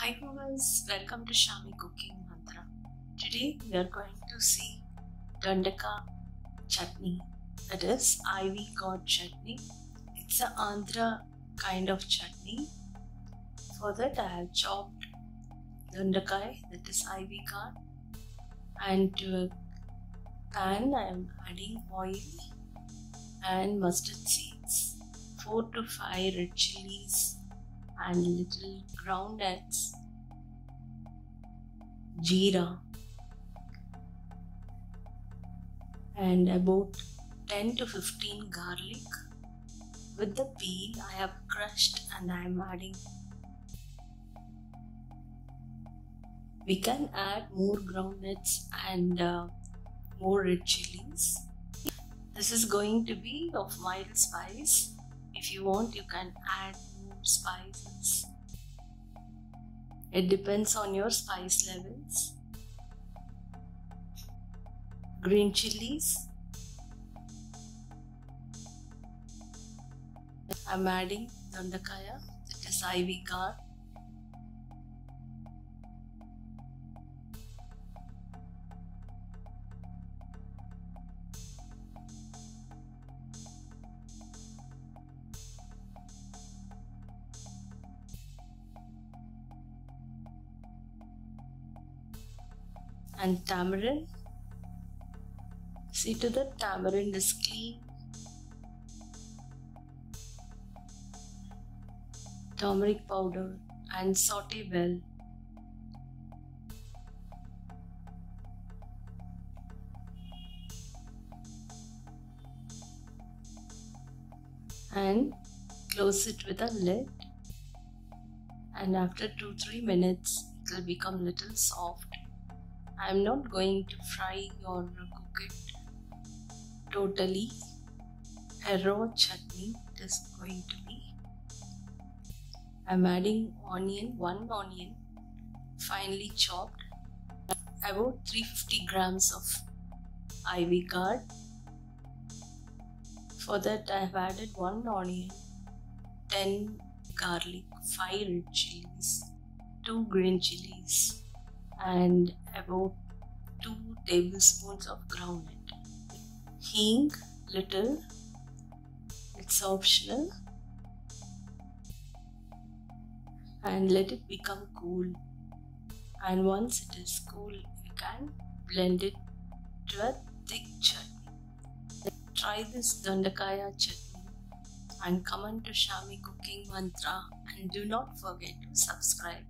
Hi viewers, welcome to Shyaami Cooking Mantra. Today we are going to see Dandaka chutney, that is ivy gourd chutney. It's a Andhra kind of chutney. For that I have chopped dandakai, that is ivy gourd, and to a pan I am adding oil and mustard seeds, 4 to 5 red chilies and little groundnuts, jeera, and about 10 to 15 garlic. With the peel, I have crushed and I am adding. We can add more groundnuts and uh, more red chilies. This is going to be of mild spice. If you want, you can add spices. It depends on your spice levels. Green chilies. I'm adding dondakaya, that is ivy gourd. And tamarind. See to the tamarind is clean. Turmeric powder and saute well. And close it with a lid. And after 2-3 minutes, it will become little soft. I'm not going to fry or cook it totally. A raw chutney is going to be. I'm adding onion, one onion, finely chopped, about 350 grams of ivy gourd. For that, I have added one onion, 10 garlic, 5 red chilies, 2 green chilies, and about 2 tablespoons of groundnut. Hing little, it's optional, and let it become cool. And once it is cool, you can blend it to a thick chutney. Try this dondakaya chutney and comment to Shyaami Cooking Mantra and do not forget to subscribe.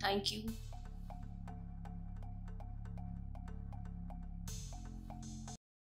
Thank you.